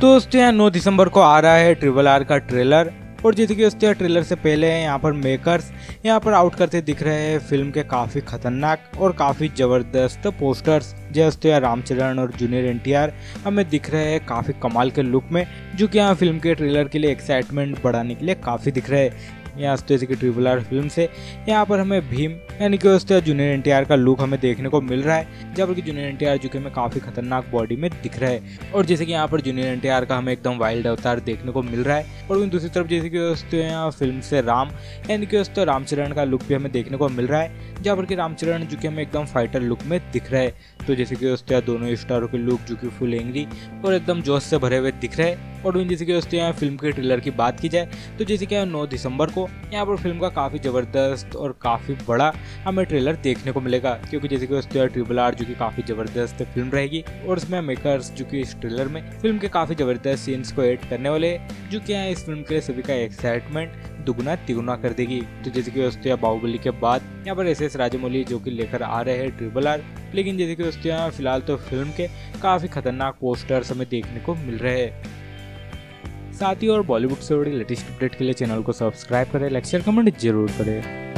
दोस्तों यहाँ नौ दिसंबर को आ रहा है ट्रिपल आर का ट्रेलर। और जैसे कि दोस्तों ट्रेलर से पहले यहाँ पर मेकर्स यहाँ पर आउट करते दिख रहे हैं फ़िल्म के काफ़ी खतरनाक और काफ़ी ज़बरदस्त पोस्टर्स जैसे रामचरण और जूनियर एनटीआर हमें दिख रहे हैं काफ़ी कमाल के लुक में, जो कि यहाँ फ़िल्म के ट्रेलर के लिए एक्साइटमेंट बढ़ाने के लिए काफ़ी दिख रहे हैं। यहाँ जैसे कि ट्रिपल आर फ़िल्म से यहाँ पर हमें भीम, यानी कि उससे जूनियर एनटीआर का लुक हमें देखने को मिल रहा है जहाँ पर कि जूनियर एनटीआर जो कि हमें काफ़ी खतरनाक बॉडी में दिख रहा है। और जैसे कि यहाँ पर जूनियर एनटीआर का हमें एकदम वाइल्ड अवतार देखने को मिल रहा है, और दूसरी तरफ़ जैसे कि दोस्तों यहाँ फ़िल्म से राम यानी कि दोस्तों रामचरण का लुक भी हमें देखने को मिल रहा है, जहाँ पर कि रामचरण जो कि हमें एकदम फाइटर लुक में दिख रहा है। तो जैसे कि दोस्तों दोनों स्टारों के लुक जो कि फुल एंग्री और एकदम जोश से भरे हुए दिख रहे हैं। और जैसे कि दोस्तों, यहाँ फ़िल्म के ट्रेलर की बात की जाए तो जैसे कि नौ दिसंबर को यहाँ पर फ़िल्म का काफ़ी ज़बरदस्त और काफ़ी बड़ा हमें ट्रेलर देखने को मिलेगा, क्योंकि जैसे कि दोस्तों ट्रिपल आर जो कि काफ़ी ज़बरदस्त फ़िल्म रहेगी, और इसमें मेकर्स जो कि इस ट्रेलर में फ़िल्म के काफ़ी ज़बरदस्त सीन्स को एड करने वाले जो कि यहाँ इस फ़िल्म के सभी का एक्साइटमेंट दुगुना तिगुना कर देगी। तो जैसे कि दोस्तों, यहाँ बाहुबली के बाद यहाँ पर एस एस राजमौली जो कि लेकर आ रहे हैं ट्रिपल आर, लेकिन जैसे कि दोस्तों, यहाँ फ़िलहाल तो फ़िल्म के काफ़ी खतरनाक पोस्टर्स हमें देखने को मिल रहे हैं। साथ ही और बॉलीवुड से बड़ी लेटेस्ट अपडेट के लिए चैनल को सब्सक्राइब करें, लाइक शेयर कमेंट ज़रूर करें।